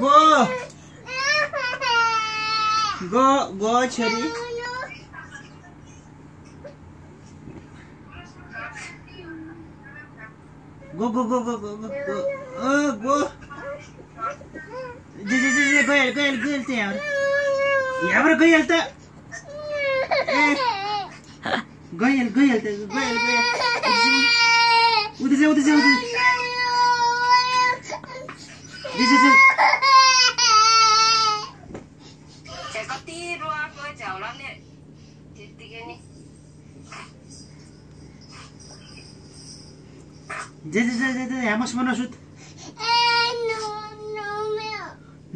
Go. Go go छोरी। Go go go go go go go. जे जे जे गयल गयल गयल ते यार। यावर गयल त। गयल गयल त गयल गयल उदे उदे उदे Thì tí cái này जे जे जे जे जे यहाँ मसँग नसुत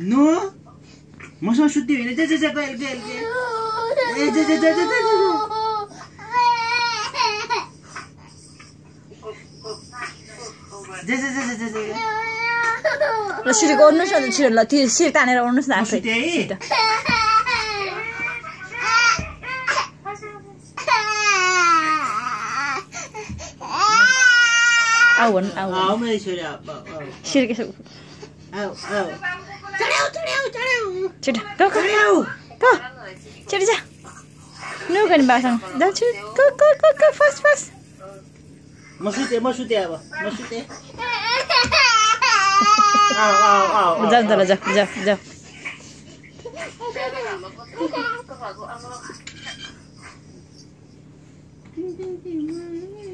नो मसँग सुत्यो होइन जे जे जे ए जे जे जे जे जे जे जे जे जे जे जे जे ल सिरीको ओर्नुहोस् न छिटो ल त्यो सिर तानेर ओर्नुहोस् न आफै awan awan awan awan awan cariu cariu sudah kau kau kau cari aja nu kan bahasan dah cuci kau kau kau kau fast fast. Masuk ya masuk ya bah masuk ya Jauh, jauh, jauh, jauh, jauh. Tinggi, tinggi.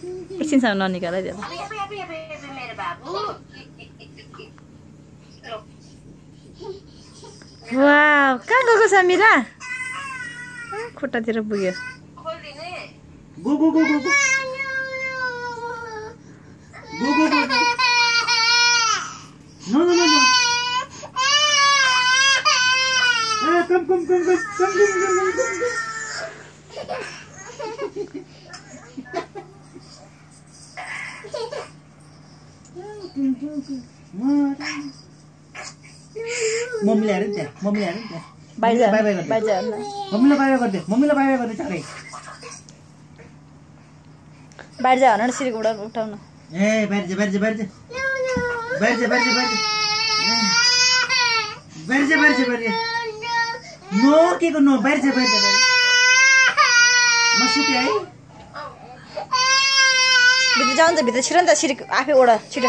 एकछिनसम्म ननिकाल है त्यसलाई वा कहाँ गएको छ मिरा खुट्टातिर पुग्यो। नि त्यहाँ। नि त्यहाँ। बाहिर। जा बाई बाई गरिदियो। बाहिर। जा मम्मीलाई बाहिर गरिदियो। मम्मीलाई बाहिर गरिदियो चाँडै बाहिर जा भनेर सिरीको उडा उठाउन। ए बाहिर जा बाहिर जा बाहिर जा। बाहिर जा बाहिर जा बाहिर जा। ए, बाहिर जा बाहिर जा बाहिर जा। नो के को नो बाहिर जा बाहिर जा बाहिर म सुतेँ है। भित्र जाउँ त भित्र छिटो नि त सिरी आफै ओढ छिटो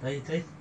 可以可以。